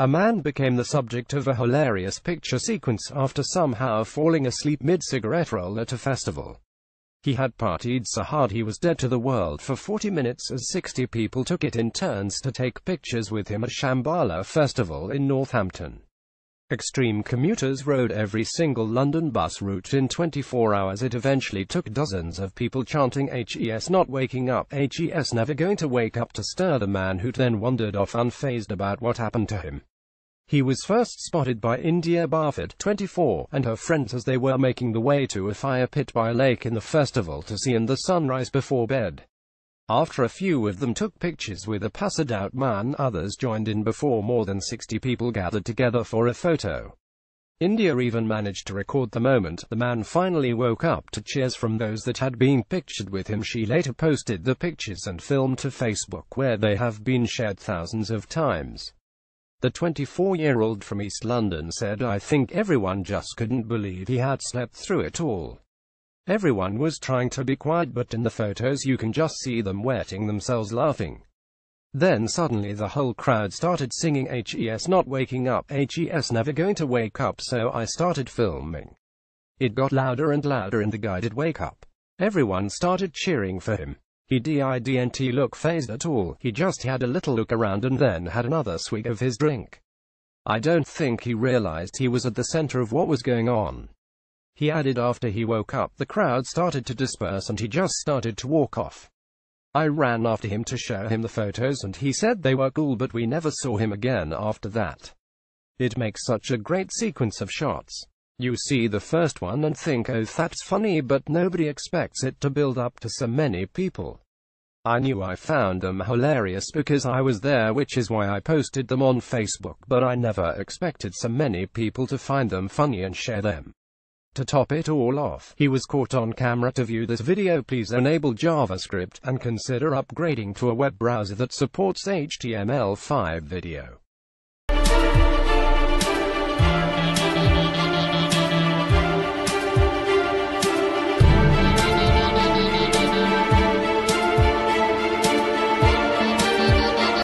A man became the subject of a hilarious picture sequence after somehow falling asleep mid-cigarette roll at a festival. He had partied so hard he was dead to the world for 40 minutes as 60 people took it in turns to take pictures with him at Shambala Festival in Northampton. Extreme commuters rode every single London bus route in 24 hours. It eventually took dozens of people chanting HES not waking up, HES never going to wake up to stir the man who then wandered off unfazed about what happened to him. He was first spotted by India Barford, 24, and her friends as they were making the way to a fire pit by a lake in the festival to see in the sunrise before bed. After a few of them took pictures with a passed out man, others joined in before more than 60 people gathered together for a photo. India even managed to record the moment the man finally woke up to cheers from those that had been pictured with him. She later posted the pictures and film to Facebook where they have been shared thousands of times. The 24-year-old from East London said I think everyone just couldn't believe he had slept through it all. Everyone was trying to be quiet but in the photos you can just see them wetting themselves laughing. Then suddenly the whole crowd started singing HES not waking up, HES never going to wake up so I started filming. It got louder and louder and the guy did wake up. Everyone started cheering for him. He didn't look fazed at all, he just had a little look around and then had another swig of his drink. I don't think he realized he was at the center of what was going on. He added after he woke up the crowd started to disperse and he just started to walk off. I ran after him to show him the photos and he said they were cool but we never saw him again after that. It makes such a great sequence of shots. You see the first one and think oh that's funny but nobody expects it to build up to so many people. I knew I found them hilarious because I was there which is why I posted them on Facebook but I never expected so many people to find them funny and share them. To top it all off, he was caught on camera to view this video please enable JavaScript and consider upgrading to a web browser that supports HTML5 video.